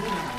Muy.